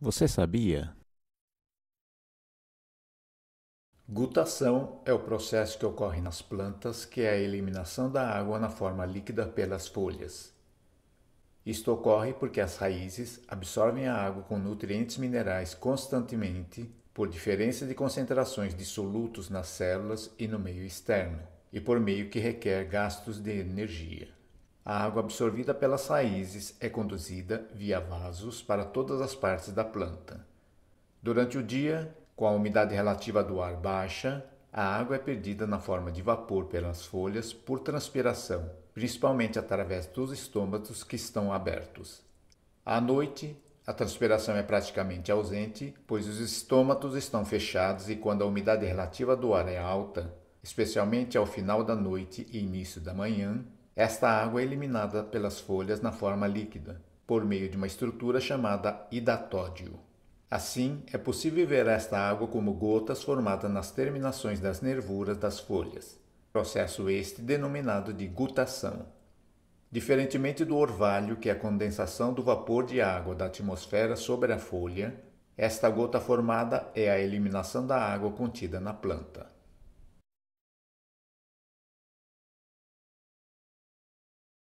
Você sabia? Gutação é o processo que ocorre nas plantas, que é a eliminação da água na forma líquida pelas folhas. Isto ocorre porque as raízes absorvem a água com nutrientes minerais constantemente por diferença de concentrações de solutos nas células e no meio externo, e por meio que requer gastos de energia. A água absorvida pelas raízes é conduzida via vasos para todas as partes da planta. Durante o dia, com a umidade relativa do ar baixa, a água é perdida na forma de vapor pelas folhas por transpiração, principalmente através dos estômatos que estão abertos. À noite, a transpiração é praticamente ausente, pois os estômatos estão fechados e quando a umidade relativa do ar é alta, especialmente ao final da noite e início da manhã, esta água é eliminada pelas folhas na forma líquida, por meio de uma estrutura chamada hidatódio. Assim, é possível ver esta água como gotas formadas nas terminações das nervuras das folhas, processo este denominado de gutação. Diferentemente do orvalho, que é a condensação do vapor de água da atmosfera sobre a folha, esta gota formada é a eliminação da água contida na planta.